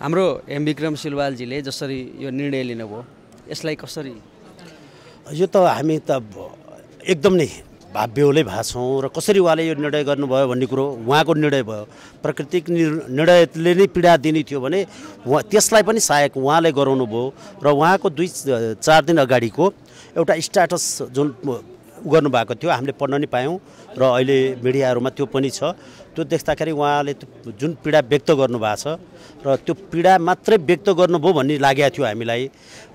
हाम्रो एम विक्रम सिलवालजीले जसरी यो निर्णय लिनुभयो यसलाई कसरी? यो त हामी त एकदम नै भाव्यौलै भएको र कसरी उहाँले यो निर्णय गर्नुभयो भन्ने कुरो उहाँको निर्णय भयो। प्राकृतिक निर्- निर्णयले नै पीडा दिने थियो भने उहाँ त्यसलाई पनि सहायक उहाँले गराउनु भयो र उहाँको दुई चार दिन अगाडिको एउटा स्ट्याटस जुन गर्नुभएको थियो हामीले पढ्न नि पायौँ र अहिले मिडियाहरूमा त्यो पनि छ। त्यो देख्दाखेरि उहाँले जुन पीडा व्यक्त गर्नुभएको छ र त्यो पीडा मात्रै व्यक्त गर्नुभयो भन्ने लागेको थियो हामीलाई।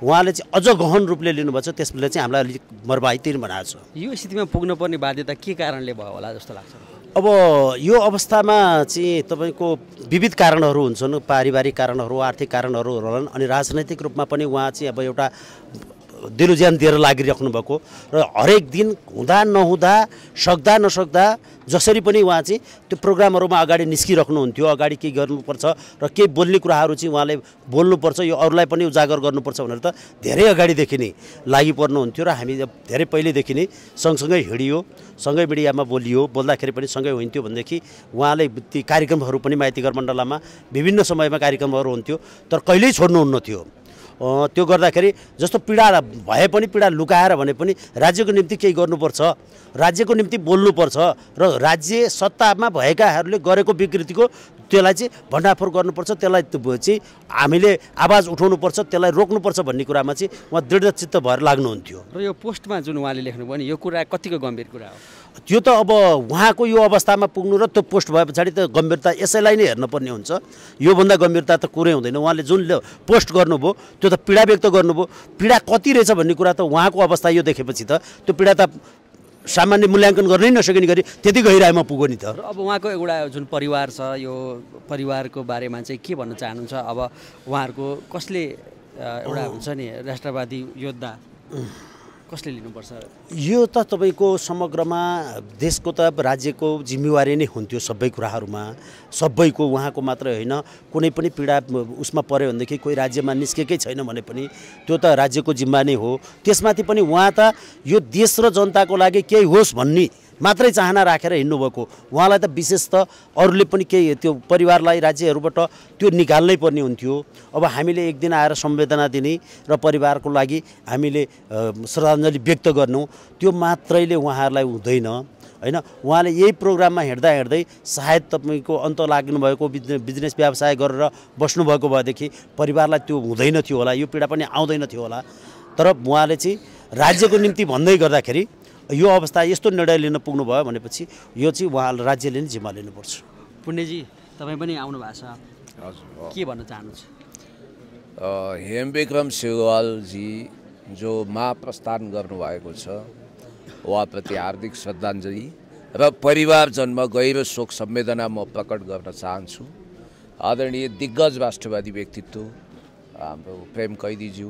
उहाँले चाहिँ अझ गहन रूपले लिनुभएको छ त्यसले चाहिँ हामीलाई अलिक मर्माहित बनाएको छ। यो स्थितिमा पुग्नु पर्ने बाध्यता के कारणले भयो होला जस्तो लाग्छ? अब यो अवस्थामा चाहिँ तपाईँको विविध कारणहरू हुन्छन् पारिवारिक कारणहरू आर्थिक कारणहरू होलान् अनि राजनैतिक रूपमा पनि उहाँ चाहिँ अब एउटा दिलोज्यान दिएर लागिराख्नु भएको र हरेक दिन हुँदा नहुँदा सक्दा नसक्दा जसरी पनि उहाँ चाहिँ त्यो प्रोग्रामहरूमा अगाडि निस्किराख्नुहुन्थ्यो अगाडि के गर्नुपर्छ र केही बोल्ने कुराहरू चाहिँ उहाँले बोल्नुपर्छ यो अरूलाई पनि उजागर गर्नुपर्छ भनेर त धेरै अगाडिदेखि नै लागि पर्नुहुन्थ्यो र हामी धेरै पहिलेदेखि नै सँगसँगै हिँडियो सँगै मिडियामा बोलियो बोल्दाखेरि पनि सँगै हुन्थ्यो भनेदेखि उहाँले ती कार्यक्रमहरू पनि माइतीघर मण्डलमा विभिन्न समयमा कार्यक्रमहरू हुन्थ्यो तर कहिल्यै छोड्नुहुन्न थियो त्यो गर्दाखेरि जस्तो पीडा भए पनि पीडा लुकाएर भने पनि राज्यको निम्ति केही गर्नुपर्छ राज्यको निम्ति बोल्नुपर्छ र राज्य सत्तामा भएकाहरूले गरेको विकृतिको त्यसलाई चाहिँ भण्डाफोर गर्नुपर्छ त्यसलाई चाहिँ हामीले आवाज उठाउनुपर्छ त्यसलाई रोक्नुपर्छ भन्ने कुरामा चाहिँ उहाँ दृढचित्त भएर लाग्नुहुन्थ्यो। र यो पोस्टमा जुन उहाँले लेख्नुभयो नि यो कुरा कतिको गम्भीर कुरा हो? त्यो त अब उहाँको यो अवस्थामा पुग्नु र त्यो पोस्ट भए पछाडि त गम्भीरता यसैलाई नै हेर्नुपर्ने हुन्छ। योभन्दा गम्भीरता त कुरै हुँदैन। उहाँले जुन पोस्ट गर्नुभयो त्यो त पीडा व्यक्त गर्नुभयो। पीडा कति रहेछ भन्ने कुरा त उहाँको अवस्था यो देखेपछि त त्यो पीडा त सामान्य मूल्याङ्कन गर्नै नसकिने गरी त्यति गहिराइमा पुग्यो नि त। अब उहाँको एउटा जुन परिवार छ यो परिवारको बारेमा चाहिँ के भन्न चाहनुहुन्छ? अब उहाँहरूको कसले एउटा हुन्छ नि राष्ट्रवादी योद्धा? कसले लिनुपर्छ? यो त तपाईँको समग्रमा देशको त राज्यको जिम्मेवारी नै हुन्थ्यो सबै कुराहरूमा। सबैको उहाँको मात्रै होइन। कुनै पनि पीडा उसमा पऱ्यो भनेदेखि कोही राज्यमा निस्केकै छैन भने पनि त्यो त राज्यको जिम्मा नै हो। त्यसमाथि पनि उहाँ त यो देश र जनताको लागि केही होस् भन्ने मात्रै चाहना राखेर हिँड्नुभएको उहाँलाई त विशेष त अरूले पनि केही त्यो परिवारलाई राज्यहरूबाट त्यो निकाल्नै पर्ने हुन्थ्यो। अब हामीले एक दिन आएर संवेदना दिने र परिवारको लागि हामीले श्रद्धाञ्जली व्यक्त गर्नु त्यो मात्रैले उहाँहरूलाई हुँदैन होइन? उहाँले यही प्रोग्राममा हिँड्दा हिँड्दै सायद तपाईँको अन्त लाग्नुभएको बिजने बिजनेस व्यवसाय गरेर बस्नुभएको भएदेखि परिवारलाई त्यो हुँदैन थियो होला यो पीडा पनि आउँदैन थियो होला। तर उहाँले चाहिँ राज्यको निम्ति भन्दै गर्दाखेरि यो अवस्था यस्तो निर्णय लिन पुग्नुभयो भनेपछि यो चाहिँ उहाँ राज्यले नै जिम्मा लिनुपर्छ। पुण्यजी तपाईँ पनि आउनु भएको छ। हजुर के भन्न चाहनुहुन्छ? अ, हेमविक्रम सेवालजी जो महाप्रस्थान गर्नुभएको छ उहाँप्रति हार्दिक श्रद्धाञ्जली र परिवारजनमा गहिरो शोक संवेदना म प्रकट गर्न चाहन्छु। आदरणीय दिग्गज राष्ट्रवादी व्यक्तित्व हाम्रो प्रेम कैदीज्यू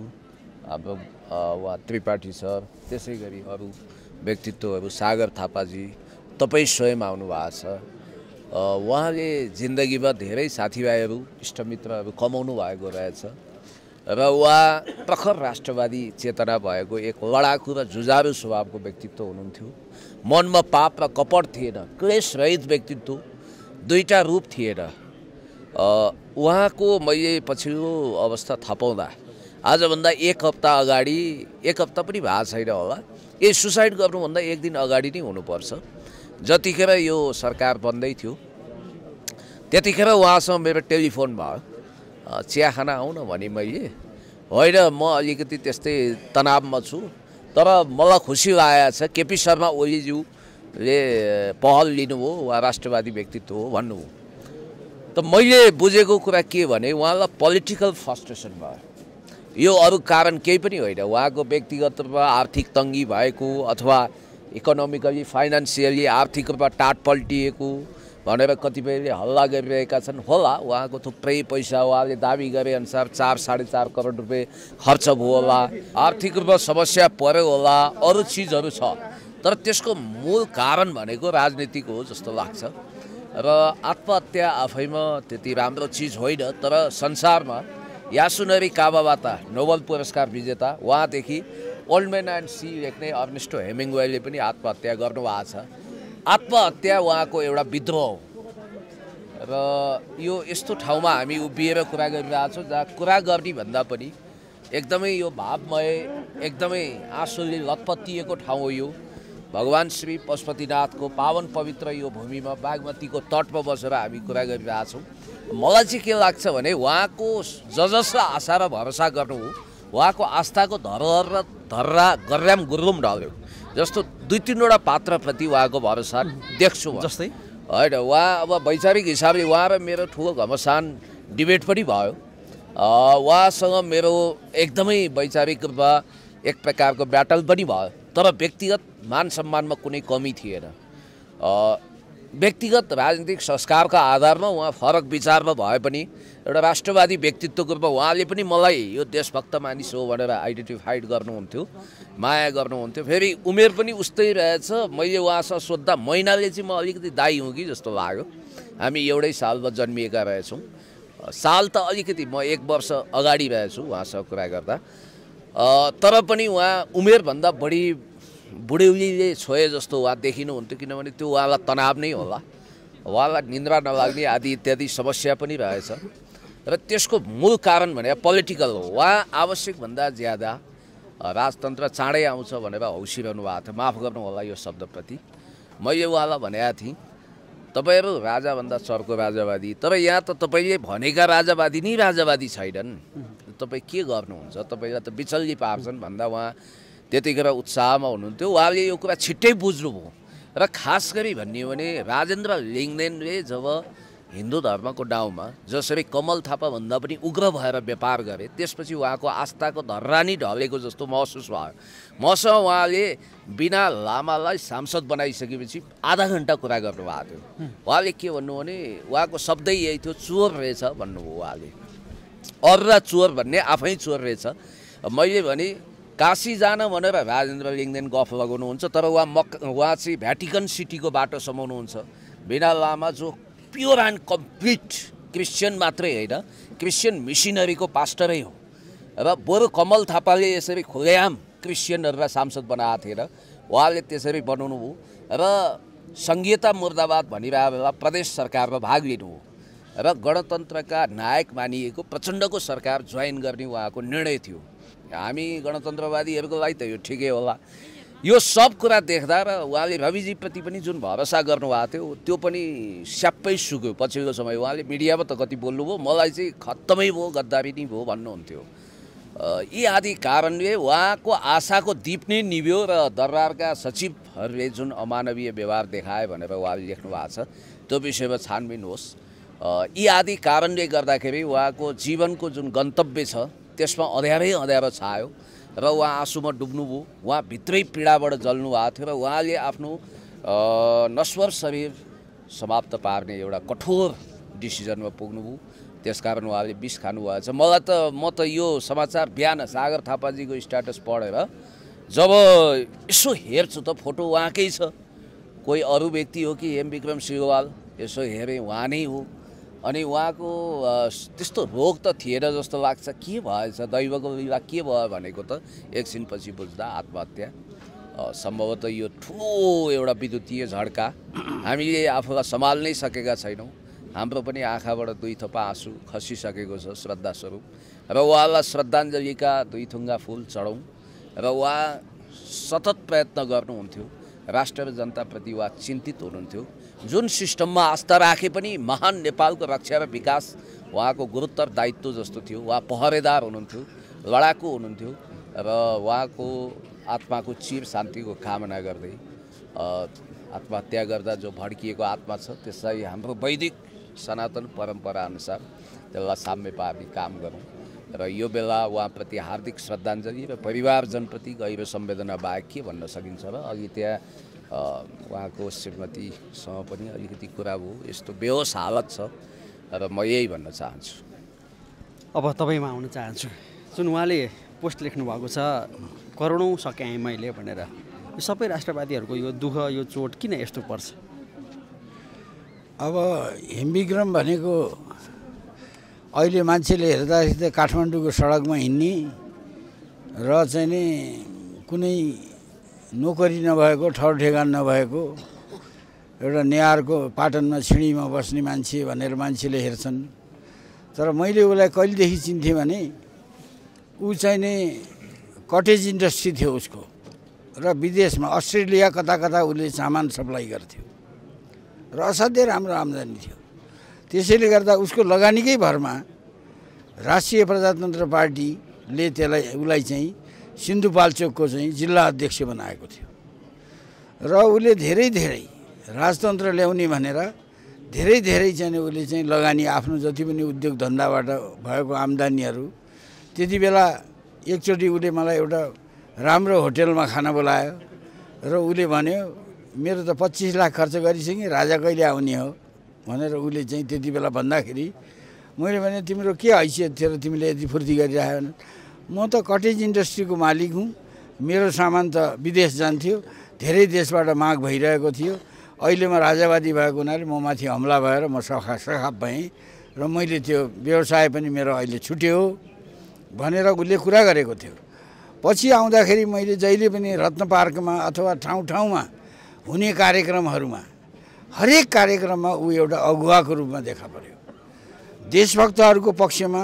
हाम्रो उहाँ त्रिपाठी सर त्यसै गरी अरू व्यक्तित्वहरू सागर थापाजी तपाईँ स्वयं आउनुभएको छ। अ, उहाँले जिन्दगीमा धेरै साथीभाइहरू इष्टमित्रहरू कमाउनु भएको रहेछ र उहाँ प्रखर राष्ट्रवादी चेतना भएको एक लडाकु र जुझारु स्वभावको व्यक्तित्व हुनुहुन्थ्यो। मनमा पाप र कपट थिएन क्लेशरहित व्यक्तित्व दुईवटा रूप थिएन। उहाँको मैले पछिल्लो अवस्था थाहा पाउँदा आजभन्दा एक हप्ता अगाडि एक हप्ता पनि भएको छैन होला। ए सुसाइड गर्नुभन्दा एक दिन अगाडि नै हुनुपर्छ। जतिखेर यो सरकार बन्दै थियो त्यतिखेर उहाँसँग मेरो टेलिफोन भयो। अ, चिया खाना आउन भने मैले होइन म अलिकति त्यस्तै तनावमा छु तर मलाई खुसी लागेको छ केपी शर्मा ओलीज्यूले पहल लिनुभयो उहाँ राष्ट्रवादी व्यक्तित्व हो भन्नुभयो। त मैले बुझेको कुरा के भने उहाँलाई पोलिटिकल फ्रस्ट्रेसन भयो। यो अरू कारण केही पनि होइन। उहाँको व्यक्तिगत रूपमा आर्थिक तङ्गी भएको अथवा इकोनोमिकली फाइनेन्सियली आर्थिक रूपमा टाट पल्टिएको भनेर कतिपयले हल्ला गरिरहेका छन् होला। उहाँको थुप्रै पैसा उहाँले दाबी गरे अनुसार चार साढे चार करोड रुपियाँ खर्च भयो होला। आर्थिक रूपमा समस्या पर्यो होला अरू चिजहरू छ। तर त्यसको मूल कारण भनेको राजनीतिक हो जस्तो लाग्छ। र आत्महत्या आफैमा त्यति राम्रो चिज होइन तर संसारमा यासुनरी काबाबाता नोबल पुरस्कार विजेता उहाँदेखि ओल्ड म्यान एन्ड सी लेख्ने अर्नेस्टो हेमिङवेले पनि आत्महत्या गर्नुभएको छ। आत्महत्या उहाँको एउटा विद्रोह हो। र यो यस्तो ठाउँमा हामी उभिएर कुरा गरिरहेको छौँ जहाँ कुरा गर्ने भन्दा पनि एकदमै यो भावमय एकदमै आँसुले लतपत्तिएको ठाउँ हो यो। भगवान् श्री पशुपतिनाथको पावन पवित्र यो भूमिमा बागमतीको तटमा बसेर हामी कुरा गरिरहेछौँ मलाई चाहिँ के लाग्छ भने उहाँको ज जसलाई आशा र भरोसा गर्नु हो उहाँको आस्थाको धरोहर र धर्रा गर्राम गुरुम ढल्यो जस्तो दुई तिनवटा पात्रप्रति उहाँको भरोसा देख्छु। जस्तै? होइन उहाँ अब वैचारिक हिसाबले उहाँ र मेरो ठुलो घमसान डिबेट पनि भयो। उहाँसँग मेरो एकदमै वैचारिक रूपमा एक प्रकारको ब्याटल पनि भयो। तर व्यक्तिगत मान सम्मानमा कुनै कमी थिएन। व्यक्तिगत राजनीतिक संस्कारका आधारमा उहाँ फरक विचारमा भए पनि एउटा राष्ट्रवादी व्यक्तित्वको रूपमा उहाँले पनि मलाई यो देशभक्त मानिस हो भनेर आइडेन्टिफाइड गर्नुहुन्थ्यो माया गर्नुहुन्थ्यो। फेरि उमेर पनि उस्तै रहेछ। मैले उहाँसँग सोद्धा महिनाले चाहिँ म अलिकति दाई हुँ कि जस्तो लाग्यो। हामी एउटै सालमा जन्मिएका रहेछौँ। साल त अलिकति म एक वर्ष अगाडि रहेछु उहाँसँग कुरा गर्दा। तर पनि उहाँ उमेरभन्दा बढी बुढ्यौलीले छोए जस्तो उहाँ देखिनुहुन्थ्यो किनभने त्यो उहाँलाई तनाव नै होला। उहाँलाई निन्द्रा नलाग्ने आदि इत्यादि समस्या पनि रहेछ। र त्यसको मूल कारण भने पोलिटिकल हो। उहाँ आवश्यकभन्दा ज्यादा राजतन्त्र चाँडै आउँछ भनेर हौसिरहनु भएको थियो। माफ गर्नु होला यो शब्दप्रति। मैले उहाँलाई भनेका थिएँ तपाईँहरू राजाभन्दा चर्को राजावादी। तर यहाँ त तपाईँले भनेका राजावादी नै राजावादी छैनन्। तपाईँ के गर्नुहुन्छ? तपाईँलाई त बिचल्ली पार्छन् भन्दा उहाँ त्यतिखेर उत्साहमा हुनुहुन्थ्यो। उहाँले यो कुरा छिट्टै बुझ्नुभयो र खास गरी भन्ने हो भने राजेन्द्र लिङ्गदेनले जब हिन्दू धर्मको डाउँमा जसरी कमल थापाभन्दा पनि उग्र भएर व्यापार गरे त्यसपछि उहाँको आस्थाको धर्रा नै ढलेको जस्तो महसुस भयो। मसँग उहाँले बिना लामालाई सांसद बनाइसकेपछि आधा घन्टा कुरा गर्नुभएको थियो। उहाँले के भन्नु भने उहाँको शब्दै यही थियो चोर रहेछ भन्नुभयो उहाँले। अर्रा चोर भन्ने आफै चोर रहेछ। मैले भने काशी जान भनेर राजेन्द्र लिङ्गदेन गफ लगाउनुहुन्छ तर उहाँ मक उहाँ चाहिँ भ्याटिकन सिटीको बाटो समाउनुहुन्छ। बिना लामा जो प्योर एन्ड कम्प्लिट क्रिस्चियन मात्रै होइन क्रिस्चियन मिसिनरीको पास्टरै हो। र बरु कमल थापाले यसरी खुलेआम क्रिस्चियनहरूलाई सांसद बनाएको थिएन। उहाँले त्यसरी बनाउनु भयो। र सङ्घीयता मुर्दाबाद भनिरहेको प्रदेश सरकारमा भाग लिनुभयो र गणतन्त्रका नायक मानिएको प्रचण्डको सरकार जोइन गर्ने उहाँको निर्णय थियो। हामी गणतन्त्रवादीहरूको लागि त यो ठिकै होला। यो सब कुरा देख्दा र उहाँले रविजीप्रति पनि जुन भरोसा गर्नुभएको थियो त्यो पनि स्याप्पै सुक्यो। पछिल्लो समय उहाँले मिडियामा त कति बोल्नुभयो मलाई चाहिँ खत्तमै भयो गद्दारी नै भयो भन्नुहुन्थ्यो। यी आदि कारणले उहाँको आशाको दीप नै निभ्यो र दरबारका सचिवहरूले जुन अमानवीय व्यवहार देखाए भनेर उहाँले लेख्नु भएको छ त्यो विषयमा छानबिन होस्। यी आदि कारणले गर्दाखेरि उहाँको जीवनको जुन गन्तव्य छ त्यसमा अँध्यारै अँध्यारो छायो र उहाँ आँसुमा डुब्नुभयो उहाँ भित्रै पीडाबाट जल्नु भएको थियो र उहाँले आफ्नो नश्वर शरीर समाप्त पार्ने एउटा कठोर डिसिजनमा पुग्नुभयो त्यसकारण उहाँले विष खानुभएको छ। मलाई त म त यो समाचार बिहान सागर थापाजीको स्ट्याटस पढेर जब यसो हेर्छु त फोटो उहाँकै छ। कोही अरू व्यक्ति हो कि एम विक्रम सिलवाल यसो हेरेँ उहाँ नै हो। अनि उहाँको त्यस्तो रोग त थिएन जस्तो लाग्छ। के भएछ? दैवको लीला के भयो भनेको त एकछिनपछि बुझ्दा आत्महत्या। सम्भवतः यो ठुलो एउटा विद्युतीय झड्का। हामीले आफूलाई सम्हाल्नै सकेका छैनौँ। हाम्रो पनि आँखाबाट दुई थोपा आँसु खसिसकेको छ श्रद्धास्वरूप र उहाँलाई श्रद्धाञ्जलीका दुई थुङ्गा फुल चढाउँ। र उहाँ सतत प्रयत्न गर्नुहुन्थ्यो। राष्ट्र र जनताप्रति उहाँ चिन्तित हुनुहुन्थ्यो। जुन सिस्टममा आस्था राखे पनि महान नेपालको रक्षा र विकास उहाँको गुरुत्तर दायित्व जस्तो थियो उहाँ पहरेदार हुनुहुन्थ्यो लडाकु हुनुहुन्थ्यो र उहाँको आत्माको चिर शान्तिको कामना गर्दै आत्महत्या गर्दा जो भड्किएको आत्मा छ त्यसलाई हाम्रो वैदिक सनातन परम्परा अनुसार त्यसलाई साम्य पार्ने काम गरौँ र यो बेला उहाँप्रति हार्दिक श्रद्धाञ्जली र परिवारजनप्रति गहिरो संवेदना बाहेक के भन्न सकिन्छ र अघि त्यहाँ उहाँको श्रीमतीसँग पनि अलिकति कुरा भयो यस्तो बेहोस हालत छ र म यही भन्न चाहन्छु। अब तपाईँमा आउन चाहन्छु। जुन उहाँले पोस्ट लेख्नु भएको छ करोडौँ सकाएँ मैले भनेर यो सबै राष्ट्रवादीहरूको यो दुःख यो चोट किन यस्तो पर्छ? अब हिमविक्रम भनेको अहिले मान्छेले हेर्दाखेरि त काठमाडौँको सडकमा हिँड्ने र चाहिँ नि कुनै नोकरी नभएको ठौर ठेगान नभएको एउटा नेहारको पाटनमा छिडीमा बस्ने मान्छे भनेर मान्छेले हेर्छन्। तर मैले उसलाई कहिलेदेखि चिन्थेँ भने ऊ चाहिँ नि कटेज इन्डस्ट्री थियो उसको र विदेशमा अस्ट्रेलिया कता कता उसले सामान सप्लाई गर्थ्यो र असाध्यै राम्रो आम्दानी थियो। त्यसैले गर्दा उसको लगानीकै भरमा राष्ट्रिय प्रजातन्त्र पार्टीले त्यसलाई उसलाई चाहिँ सिन्धुपाल्चोकको चाहिँ जिल्ला अध्यक्ष बनाएको थियो। र उसले धेरै धेरै राजतन्त्र ल्याउने भनेर धेरै धेरै चाहिँ उसले चाहिँ लगानी आफ्नो जति पनि उद्योग धन्दाबाट भएको आम्दानीहरू त्यति बेला एकचोटि उसले मलाई एउटा राम्रो होटेलमा खाना बोलायो र उसले भन्यो मेरो त पच्चिस लाख खर्च गरिसकेँ राजा कहिले आउने हो? भनेर उसले चाहिँ त्यति बेला भन्दाखेरि मैले भने तिम्रो के हैसियत थियो र तिमीले यति फुर्ती गरिराख्यो? भने म त कटेज इन्डस्ट्रीको मालिक हुँ। मेरो सामान त विदेश जान्थ्यो। धेरै देशबाट माग भइरहेको थियो। अहिले म राजावादी भएको हुनाले म माथि हमला भएर म सखा सखाप भएँ र मैले त्यो व्यवसाय पनि मेरो अहिले छुट्यो भनेर उसले कुरा गरेको थियो। पछि आउँदाखेरि मैले जहिले पनि रत्न पार्कमा अथवा ठाउँ ठाउँमा हुने कार्यक्रमहरूमा हरेक कार्यक्रममा ऊ एउटा अगुवाको रूपमा देखा पर्यो। देशभक्तहरूको पक्षमा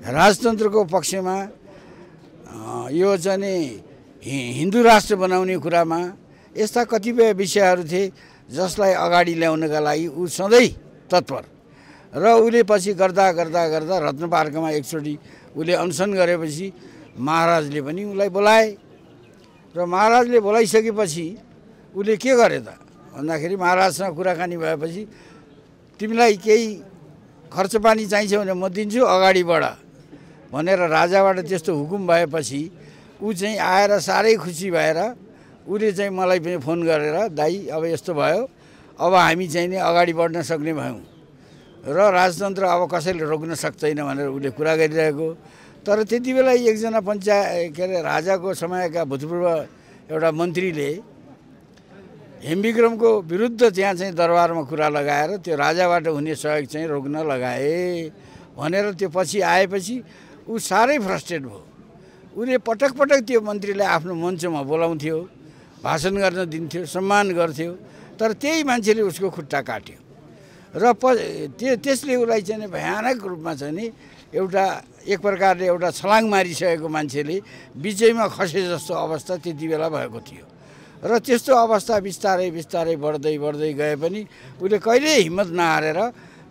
राजतन्त्रको पक्षमा यो चाहिँ हिन्दू राष्ट्र बनाउने कुरामा यस्ता कतिपय विषयहरू थिए जसलाई अगाडि ल्याउनका लागि ऊ सधैँ तत्पर। र उसले पछि गर्दा गर्दा गर्दा रत्न पार्कमा एकचोटि उसले अनसन गरेपछि महाराजले पनि उसलाई बोलाए। र महाराजले बोलाइसकेपछि उसले के गरे त? भन्दाखेरि महाराजसँग कुराकानी भएपछि तिमीलाई केही खर्च पानी चाहिन्छ भने म दिन्छु अगाडि बढ भनेर राजाबाट त्यस्तो हुकुम भएपछि ऊ चाहिँ आएर साह्रै खुसी भएर उसले चाहिँ मलाई पनि फोन गरेर दाई अब यस्तो भयो अब हामी चाहिँ नि अगाडि बढ्न सक्ने भयौँ। र राजतन्त्र अब कसैले रोक्न सक्दैन भनेर उसले कुरा गरिरहेको। तर त्यति बेला एकजना पञ्चायत के अरे राजाको समयका भूतपूर्व एउटा मन्त्रीले हेमविक्रमको विरुद्ध त्यहाँ चाहिँ दरबारमा कुरा लगाएर त्यो राजाबाट हुने सहयोग चाहिँ रोक्न लगाए भनेर त्यो पछि आएपछि ऊ साह्रै फ्रस्ट्रेट भयो। उसले पटक पटक त्यो मन्त्रीलाई आफ्नो मञ्चमा बोलाउँथ्यो भाषण गर्न दिन्थ्यो सम्मान गर्थ्यो तर त्यही मान्छेले उसको खुट्टा काट्यो। र प त्यो त्यसले उसलाई चाहिँ भयानक रूपमा चाहिँ नि एउटा एक प्रकारले एउटा छलाङ मारिसकेको मान्छेले बिचैमा खसे जस्तो अवस्था त्यति बेला भएको थियो। र त्यस्तो अवस्था बिस्तारै बिस्तारै बढ्दै बढ्दै गए पनि उसले कहिल्यै हिम्मत नहारेर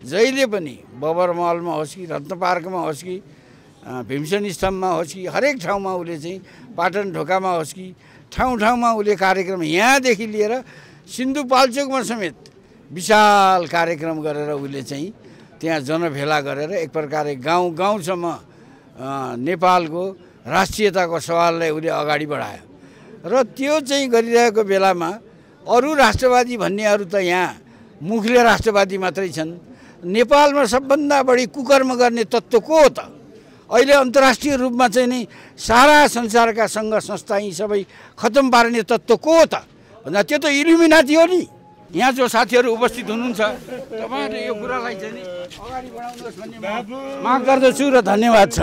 जहिले पनि बबर महलमा होस् कि रत्न पार्कमा होस् कि भीमसेन स्तम्भमा होस् कि हरेक ठाउँमा उसले चाहिँ पाटन ढोकामा होस् कि ठाउँ ठाउँमा उसले कार्यक्रम यहाँदेखि लिएर सिन्धुपाल्चोकमा समेत विशाल कार्यक्रम गरेर उसले चाहिँ त्यहाँ जनभेला गरेर एक प्रकारले गाउँ गाउँसम्म नेपालको राष्ट्रियताको सवाललाई उसले अगाडि बढायो। र त्यो चाहिँ गरिरहेको बेलामा अरू राष्ट्रवादी भन्नेहरू त यहाँ मुखले राष्ट्रवादी मात्रै छन्। नेपालमा सबभन्दा बढी कुकर्म गर्ने तत्त्व को हो त? अहिले अन्तर्राष्ट्रिय रूपमा चाहिँ नि सारा संसारका सङ्घ संस्था यी सबै खतम पार्ने तत्त्व को हो त? भन्दा त्यो त इल्युमिनाती हो नि। यहाँ जो साथीहरू उपस्थित हुनुहुन्छ तपाईँहरूले यो कुरालाई चाहिँ नि अगाडि बढाउनुहोस् भन्ने माग गर्दछु र धन्यवाद छ।